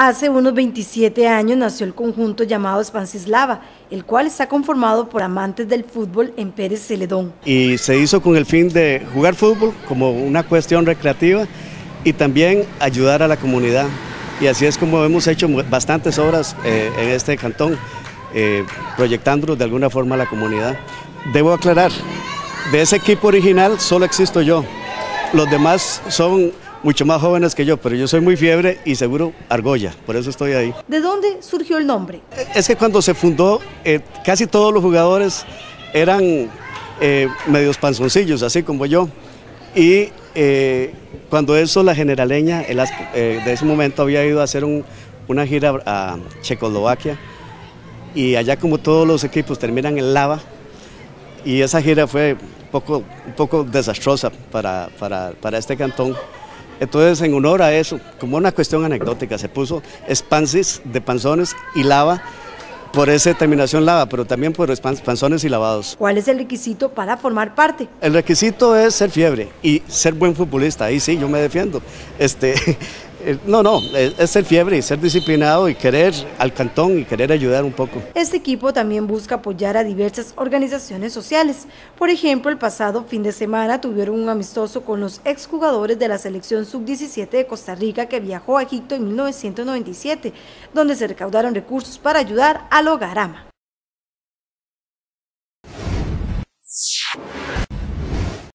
Hace unos 27 años nació el conjunto llamado Spancislava, el cual está conformado por amantes del fútbol en Pérez Celedón. Y se hizo con el fin de jugar fútbol como una cuestión recreativa y también ayudar a la comunidad. Y así es como hemos hecho bastantes obras eh, en este cantón, eh, de alguna forma a la comunidad. Debo aclarar, de ese equipo original solo existo yo. Los demás son mucho más jóvenes que yo, pero yo soy muy fiebre y seguro argolla, por eso estoy ahí. ¿De dónde surgió el nombre? Es que cuando se fundó, eh, casi todos los jugadores eran eh, medios panzoncillos, así como yo, y eh, cuando eso la generaleña de ese momento había ido a hacer una gira a Checoslovaquia, y allá como todos los equipos terminan en lava, y esa gira fue un poco, un poco desastrosa para, para, para este cantón, entonces, en honor a eso, como una cuestión anecdótica, se puso Spansis de panzones y lava por esa terminación lava, pero también por panzones y lavados. ¿Cuál es el requisito para formar parte? El requisito es ser fiebre y ser buen futbolista, ahí sí, yo me defiendo. Este, no, no, es ser fiebre y ser disciplinado y querer al cantón y querer ayudar un poco. Este equipo también busca apoyar a diversas organizaciones sociales. Por ejemplo, el pasado fin de semana tuvieron un amistoso con los exjugadores de la selección sub-17 de Costa Rica que viajó a Egipto en 1997, donde se recaudaron recursos para ayudar a Logarama.